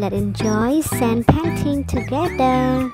Let's enjoy sand painting together.